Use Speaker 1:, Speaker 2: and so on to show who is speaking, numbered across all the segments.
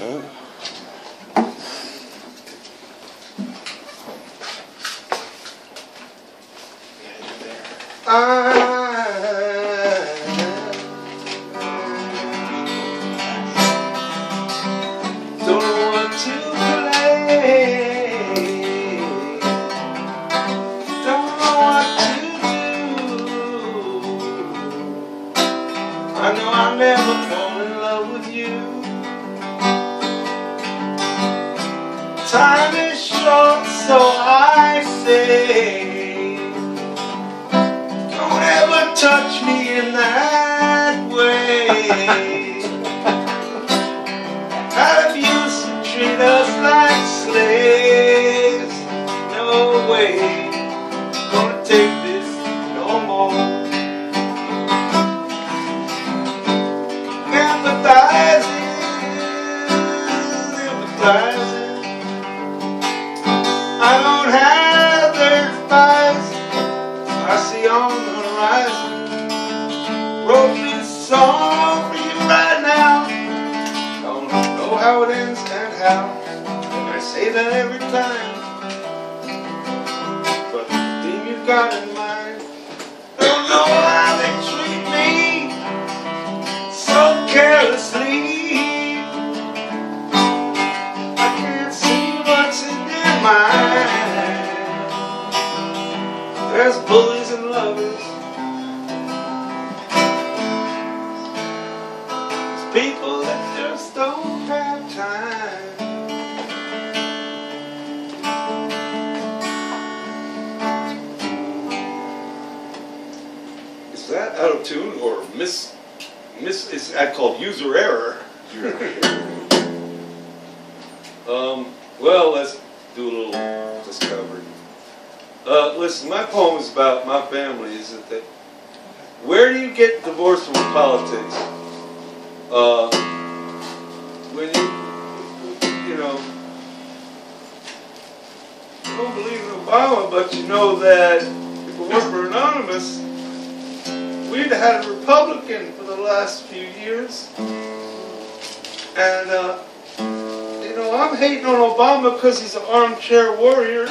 Speaker 1: Don't people just don't have time. Is that out of tune or miss? Miss is that called user error? um. Well, let's do a little discovery. Uh, listen, my poem is about my family. Is it that? Where do you get divorced from politics? Uh, when you, you know, you don't believe in Obama, but you know that if it weren't for Anonymous, we'd had a Republican for the last few years. And, uh, you know, I'm hating on Obama because he's an armchair warrior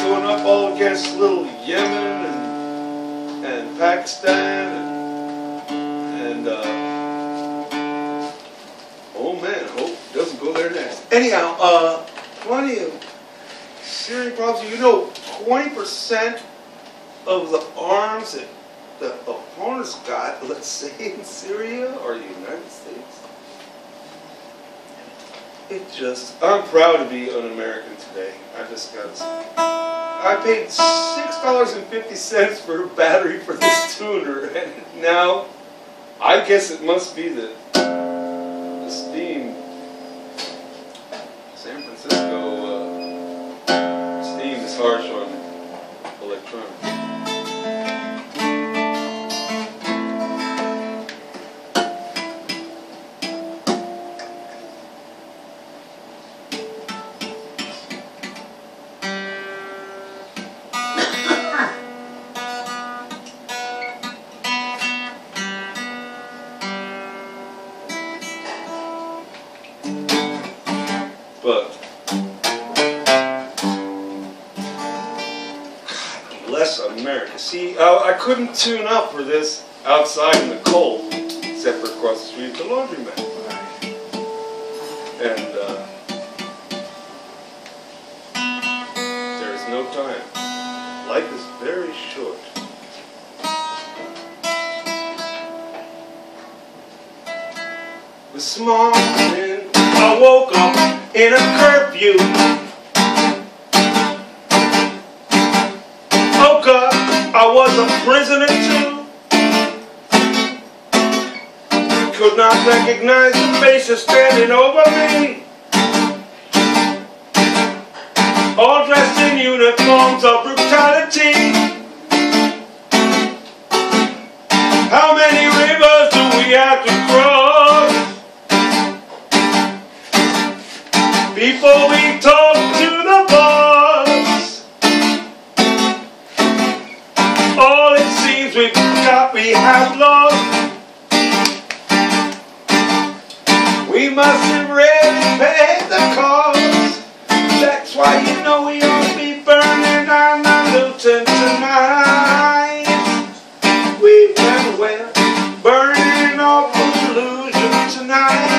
Speaker 1: going up all against little Yemen and, and Pakistan and, and uh, Anyhow, uh, plenty of Syrian problems. You know, 20% of the arms that the opponents got, let's say in Syria or the United States. It just, I'm proud to be an American today. I just got. I paid $6.50 for a battery for this tuner, and now I guess it must be the, the steam. San Francisco bless America. See, I, I couldn't tune up for this outside in the cold, except for across the street at the laundromat. And uh, there is no time. Life is very short. This morning I woke up in a curfew. A prisoner too. Could not recognize the faces standing over me. All dressed in uniforms of brutality. All it seems we've got, we have lost. We mustn't really pay the cost. That's why you know we ought to be burning on the looting tonight. We very well burning off illusion tonight.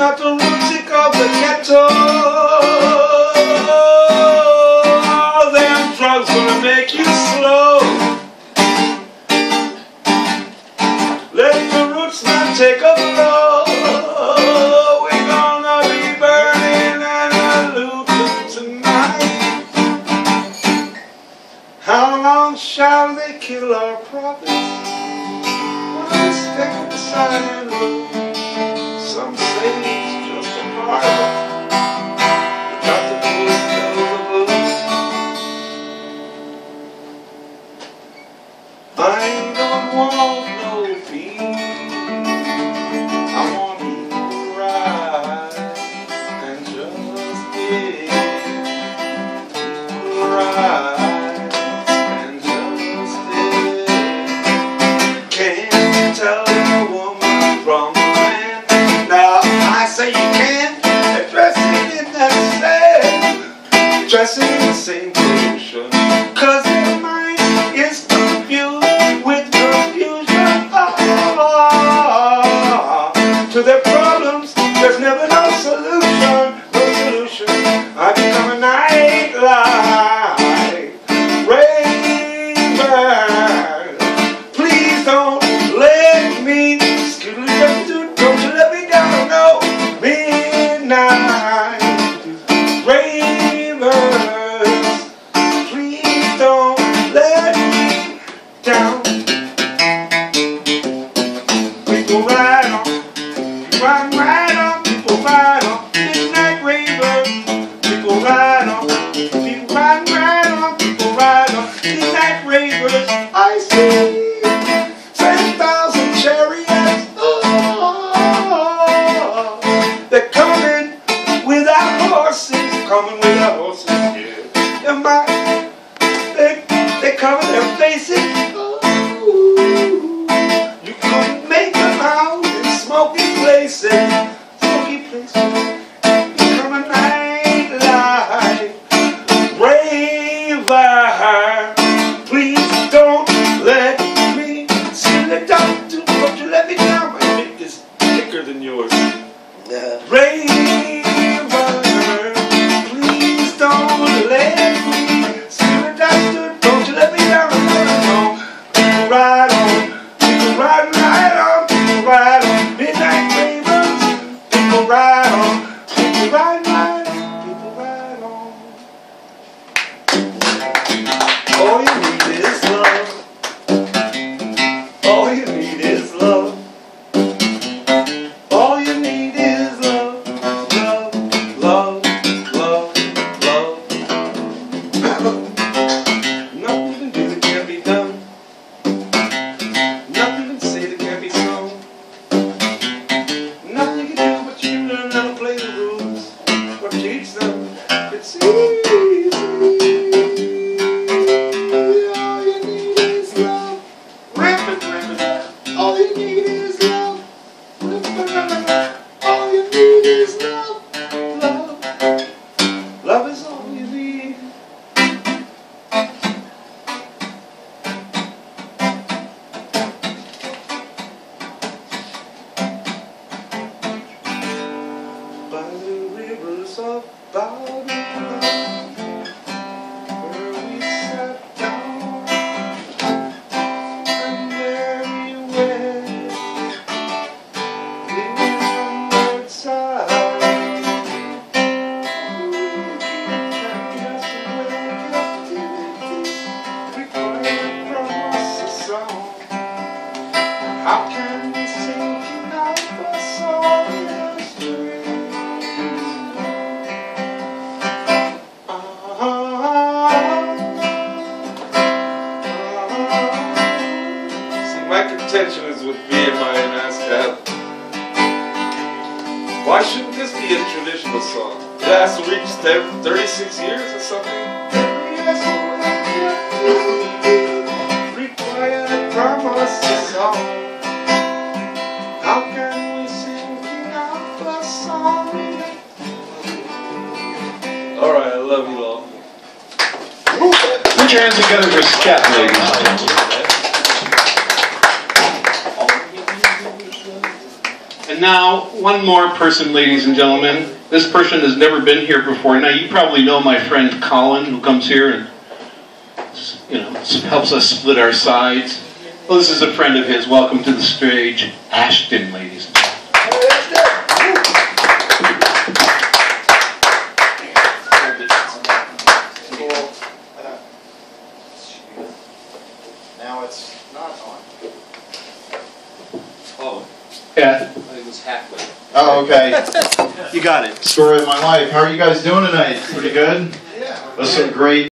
Speaker 1: Not the music of the ghetto. Them drugs gonna make you slow. Let the roots not take a blow. We're gonna be burning and a tonight. How long shall they kill our prophets? Well, aside and look. Just right on, midnight right on, midnight ravers. I see. Ten thousand chariots, oh, they're coming without horses, coming without horses, yeah. And my, Don't you let me down. My dick is thicker than yours. Raver, please don't let me see. Don't you let me down. Ride on. People ride on. People ride on. Midnight ride on. People ride ride song? It has to reach thir- 36 years or something? Required from us a. How can we sing out a song? All right, I love you all.
Speaker 2: Put your hands together for Steph, ladies and gentlemen. Now, one more person, ladies and gentlemen. This person has never been here before. Now, you probably know my friend Colin, who comes here and, you know, helps us split our sides. Well, this is a friend of his. Welcome to the stage, Ashton, ladies and gentlemen.
Speaker 3: Now it's not on.
Speaker 4: Oh,
Speaker 2: Yeah.
Speaker 4: it was halfway.
Speaker 3: Oh, okay. You got it. Story of my life. How are you guys doing tonight? Pretty good? Yeah. That's some great